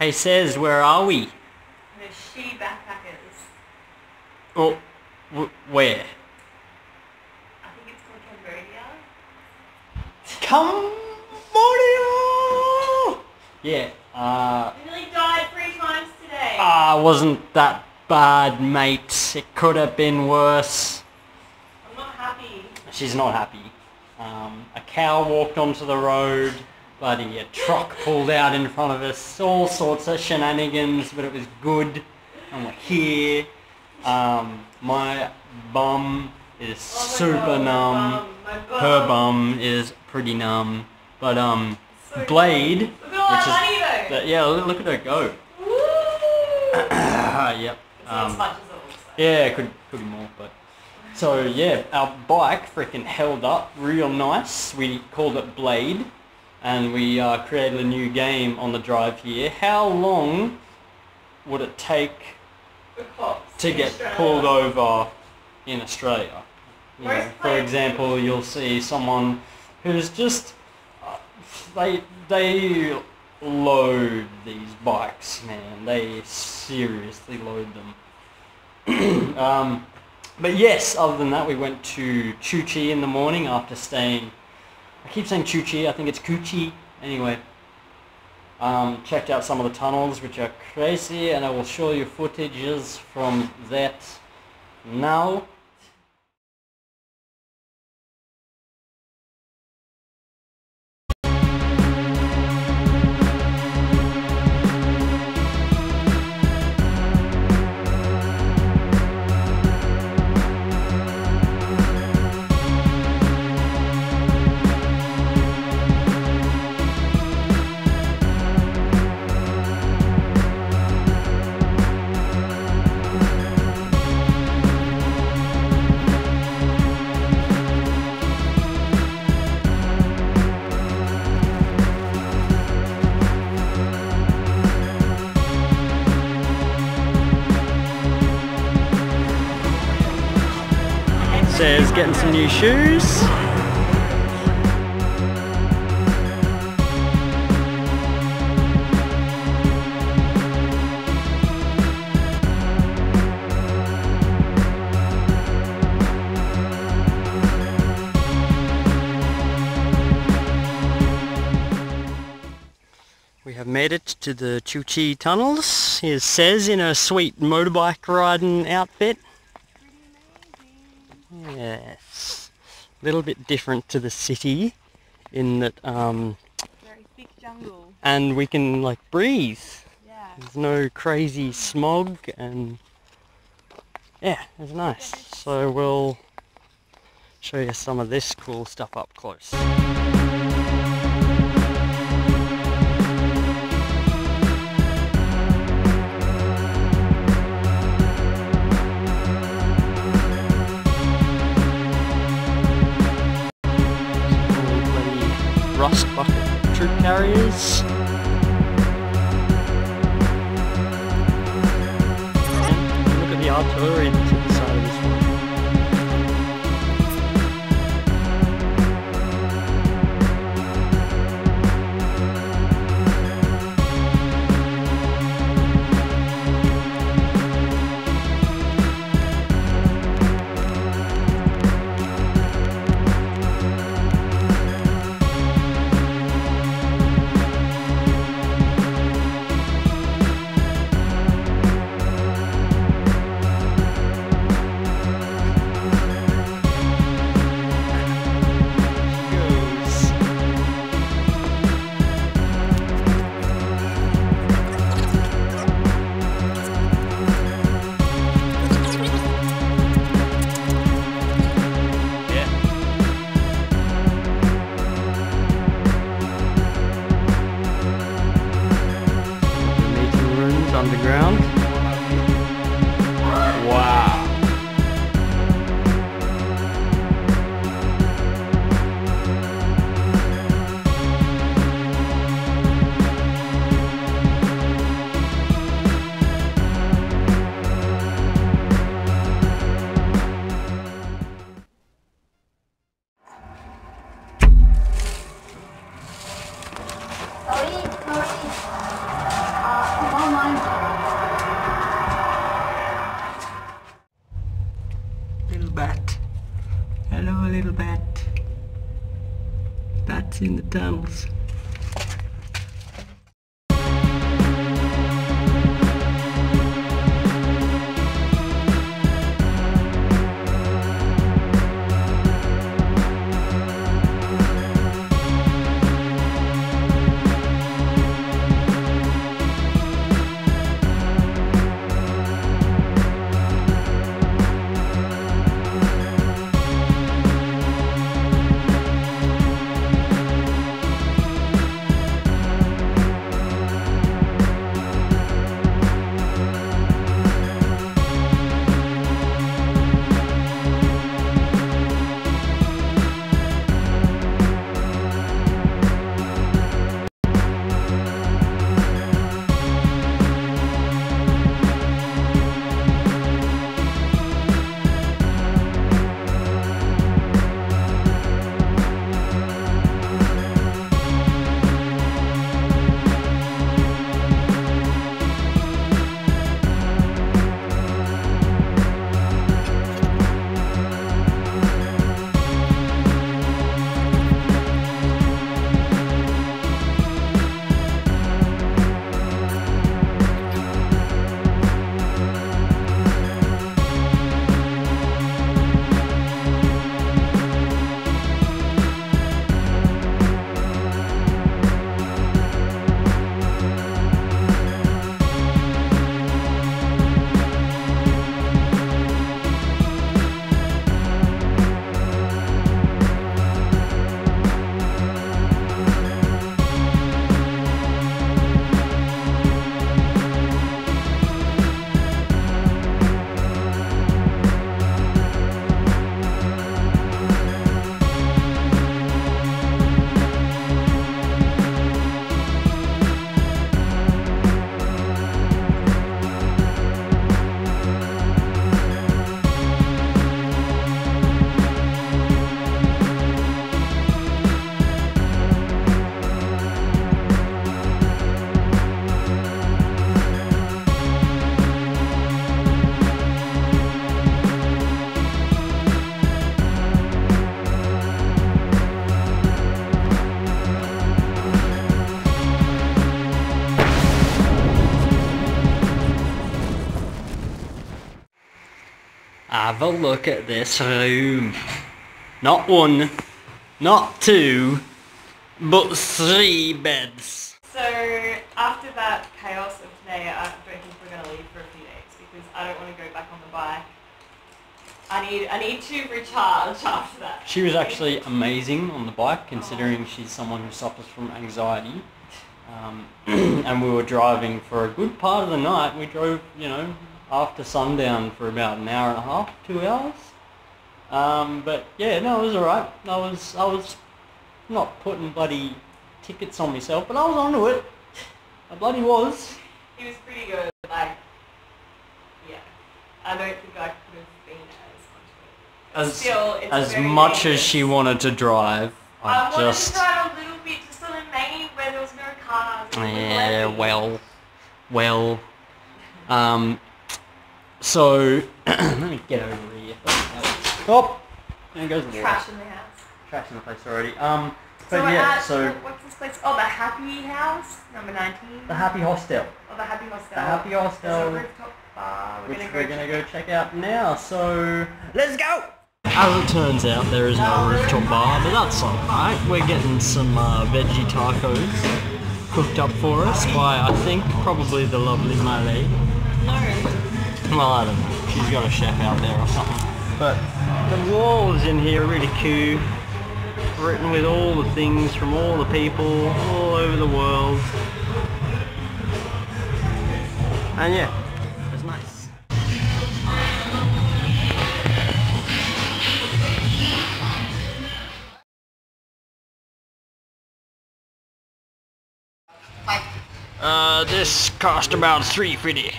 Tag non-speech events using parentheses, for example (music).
Hey, Sez, where are we? The she backpackers. Oh, where? I think it's called Cambodia. Cambodia! Yeah, uh, I nearly died three times today. ah, wasn't that bad, mate. It could have been worse. I'm not happy. She's not happy. Um, a cow walked onto the road. Bloody a truck pulled out in front of us. All sorts of shenanigans, but it was good. And we're here. Um, my bum is Oh my super God, my numb. bum, my bum. Her bum is pretty numb. But um, So Blade, Look at all which is though. yeah, look, look at her go. Woo! (coughs) yep. It's not as Um, much as it looks like. yeah, it could could be more, but so yeah, our bike freaking held up real nice. We called it Blade, and we uh, created a new game on the drive here. How long would it take to get Australia. pulled over in Australia? You know, for example, you'll see someone who's just uh, they they load these bikes, man. They seriously load them. (clears throat) um, but yes, other than that, we went to Chuchi in the morning after staying. I keep saying Chuchi. I think it's Cu Chi. Anyway, um, checked out some of the tunnels, which are crazy, and I will show you footages from that now. Getting some new shoes. We have made it to the Chuchi tunnels. Here's Sez in a sweet motorbike riding outfit. Yes. A little bit different to the city in that um Very thick jungle. and we can like breathe. Yeah. There's no crazy smog and yeah, it's nice. So we'll show you some of this cool stuff up close. Rust bucket troop carriers. And look at the artillery rooms in the tunnels. Have a look at this room. Not one, not two, but three beds. So after that chaos of today, I don't think we're gonna leave for a few days because I don't want to go back on the bike. I need I need to recharge after that. She was actually amazing on the bike, considering she's someone who suffers from anxiety. Um, (clears throat) and we were driving for a good part of the night. We drove, you know, after sundown for about an hour and a half, two hours. Um, but yeah, no, it was alright. I was, I was not putting bloody tickets on myself, but I was onto it. I bloody was. He was pretty good. Like, yeah, I don't think I could have been as much. As, Still, it's as much as she wanted to drive, I, I wanted just... to drive a little bit just on a main where there was no cars. Yeah, well, well. Um, so (clears throat) let me get over here. Oh, there goes the water. Trash in the house. Trash in the place already. Um, but so we're yeah, at, so what's this place? Oh, the Happy House, number 19. the Happy Hostel, Oh, the Happy Hostel. the Happy There's a Hostel, rooftop bar. We're which gonna we're gonna check go check out now. So let's go. As it turns out, there is no rooftop bar, but that's alright. We're getting some uh, veggie tacos cooked up for us by, I think, probably the lovely Miley. No. (laughs) Well, I don't know. She's got a chef out there or something. But the walls in here are really cool. Written with all the things from all the people all over the world. And yeah, it's nice. Uh, this cost about three fifty.